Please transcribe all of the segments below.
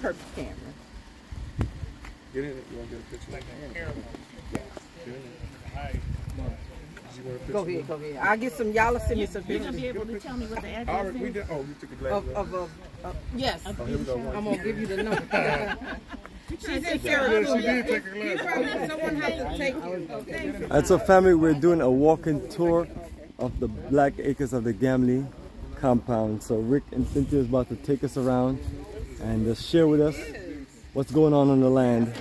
purpose camera. Get in it. You want to get a picture? Get in it. You want a picture? Go ahead, go ahead. I'll get some, y'all will send me some You're gonna be able to tell me what the I address already, we is? did, oh, you took the of, glasses of, of, of, yes. Oh, here we go. One, I'm gonna give you the number. She's in Yeah, Sarasota. she did take her You glasses probably, someone has to take you. Alright, so family, we're doing a walking tour of the Black Acres of the Gambia compound. So Rick and Cynthia is about to take us around and just share with us what's going on on the land.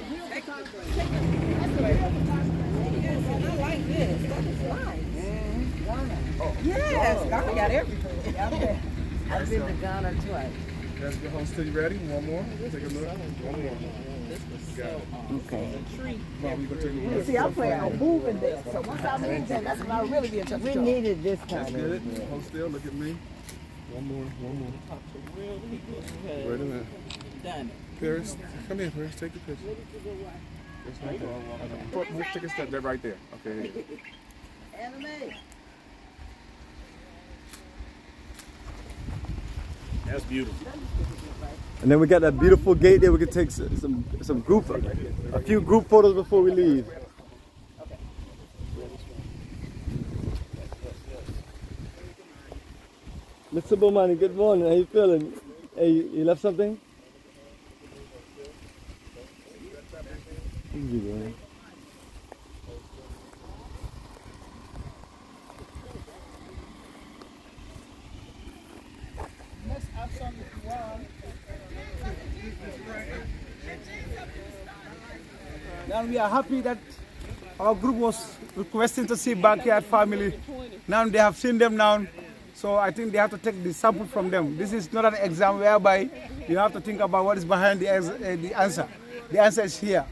Yes, I got everything. I've been to Ghana twice. Let's go home. Still you ready? One more. Take a look. One more. Got. Okay. Mom, you gonna take a look? See, I'm playing on moving there. So once I move there, that's when I really be in touch with We need it this That's time. good. Hold still. Look at me. One more. One more. Wait a minute. Done. Paris, come here, Paris. Take the picture. It's right there. Put- Move, take a step. That right there. Okay. Anime. That's beautiful. And then we got that beautiful gate there. We can take some some group, a few group photos before we leave. Mr. Bomani, good morning. How you feeling? Hey, you you left something? Easy, man. Now we are happy that our group was requesting to see backyard family. Now they have seen them now, so I think they have to take the sample from them. This is not an exam whereby you have to think about what is behind the, uh, the answer. The answer is here.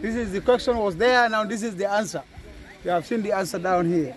This is the question was there, now this is the answer. You have seen the answer down here.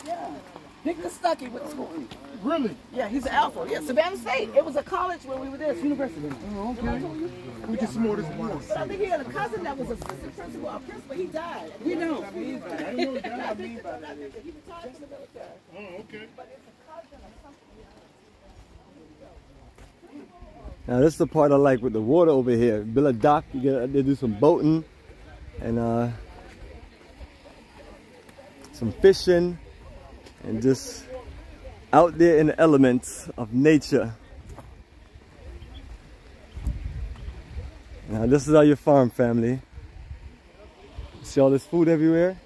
Victor Stuckey went to school. Really? Yeah, he's an alpha. Yeah, Savannah State. It was a college when we were there. It's university. Oh, okay. We just more this one. But he had a cousin that was assistant principal, our principal, he died. We know. He died. I know that. I mean by that. He retired from the military. Oh, okay. Now this is the part I like with the water over here. Build a dock, you get they do some boating and uh, some fishing and just out there in the elements of nature. Now this is how you farm family. See all this food everywhere?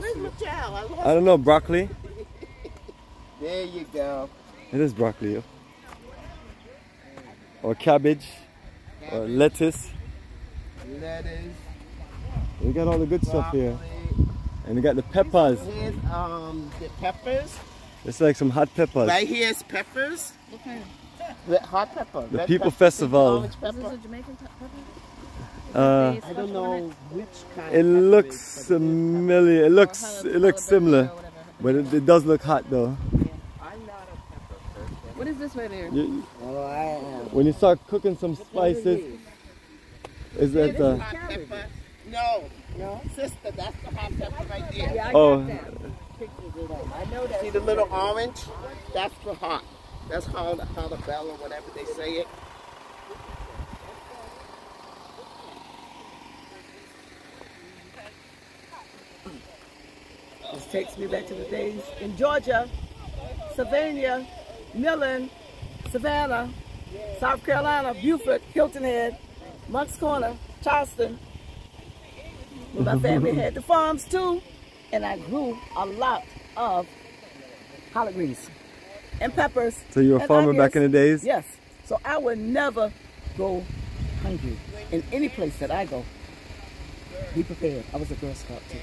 Where's my child? I lost I don't know, broccoli. There you go. It is broccoli. Or cabbage. Or lettuce. Lettuce. We got all the good stuff here. And we got the peppers. Here's um the peppers. It's like some hot peppers. Right here's peppers. The hot pepper. The red People pepper, Festival. orange Is pepper. this a Jamaican pepper? Uh, I don't know which kind. it looks is, but familiar. It looks it looks similar, but it, it does look hot though. I'm not a pepper person. What is this right here? You- Oh, I when you start cooking some spices, is that uh, No, no, sister, that's the hot pepper right there. oh I know that. See the little orange? That's the hot. That's how the how the bell or whatever they say it. This takes me back to the days in Georgia, Savannah, Millen, Savannah, South Carolina, Beaufort, Hilton Head, Moncks Corner, Charleston. Where my family had the farms too, and I grew a lot of collard greens and peppers. So you were a farmer back in the days? Yes. So I would never go hungry in any place that I go. Be prepared. I was a Girl Scout too.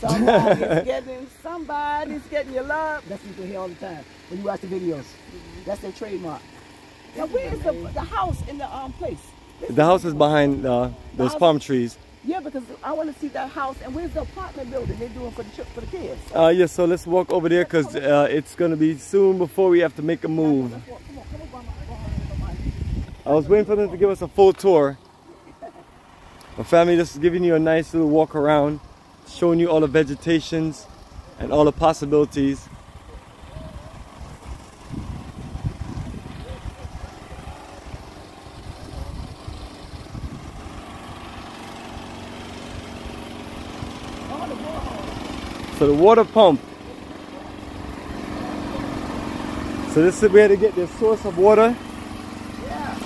Somebody's getting, somebody's getting your love. That's what you hear all the time when you watch the videos. That's their trademark. Now where's the, the house in the um place? The house is behind uh, those house- palm trees. Yeah, because I want to see that house. And where's the apartment building they're doing for the chi- for the kids? Uh, yeah, so let's walk over there because uh, it's going to be soon before we have to make a move. I was waiting for them to give us a full tour. My family just giving you a nice little walk around, showing you all the vegetations and all the possibilities. So the water pump. So this is where to get their source of water. Yeah,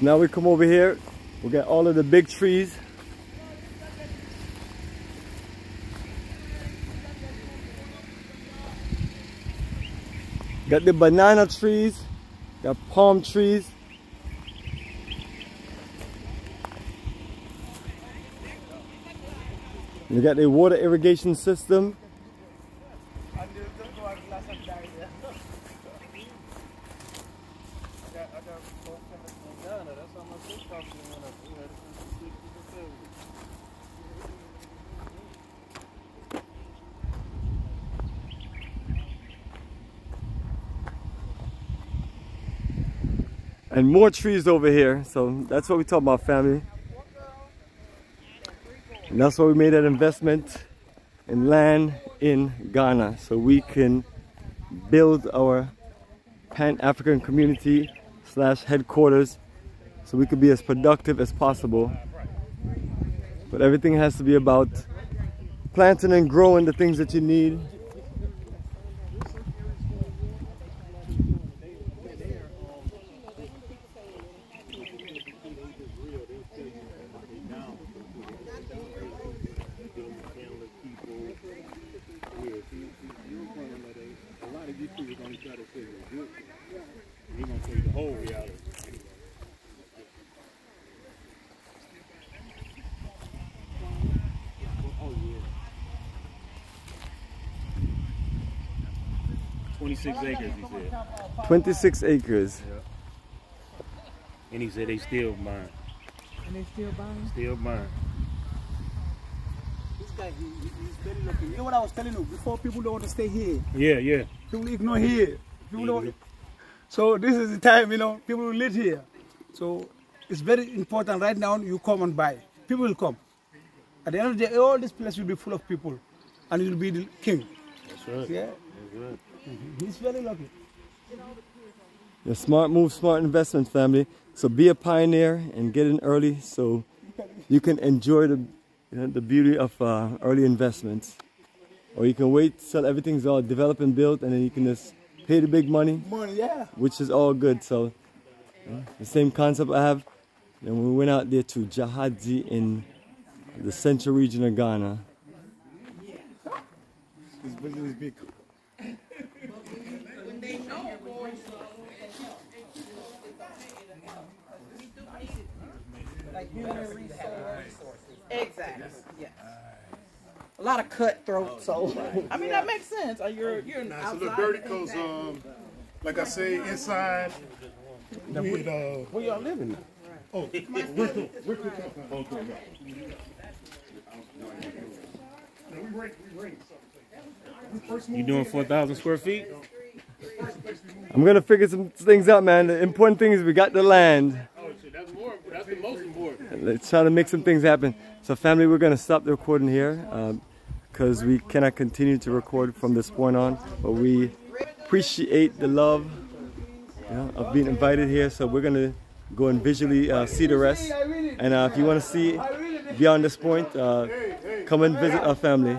So now we come over here, we got all of the big trees. Got the banana trees, got palm trees. We got the water irrigation system. And more trees over here. So that's what we talk about, family. And that's why we made that investment in land in Ghana, so we can build our Pan-African community slash headquarters, so we could be as productive as possible. But everything has to be about planting and growing the things that you need 26 acres, he said. 26 acres. And he said they still mine. And they still buying. Still mine. This guy, he, he's very looking. You know what I was telling you? Before, people don't want to stay here. Yeah, yeah. People ignore here. People mm don't... So this is the time, you know, people will live here. So it's very important right now you come and buy. People will come. At the end of the day, all this place will be full of people and you'll be the king. That's right. Yeah. That's right. He's very lucky. The smart move, smart investment family. So be a pioneer and get in early so you can enjoy the, you know, the beauty of uh, early investments. Or you can wait till everything's all developed and built and then you can just pay the big money, Money, yeah. which is all good. So yeah, the same concept I have. And we went out there to Jahadzi in the central region of Ghana. This building is big. Exactly. Yes. A lot of cutthroat, so I mean that makes sense. Uh, You're you're It's a outside. little dirty because um, like I say, inside with uh. Where y'all living now? Oh, we're cool. We're cool. Okay, no. No, we rent. We rent something. We first You moved doing in, four thousand square feet? First place we moved I'm gonna figure some things out, man. The important thing is we got the land. Oh shit, that's more. That's the most important. Let's try to make some things happen. So, family, we're gonna stop the recording here because we cannot continue to record from this point on. But we appreciate the love you know, of being invited here. So we're gonna go and visually uh, see the rest. And uh, if you want to see beyond this point, uh, come and visit our family.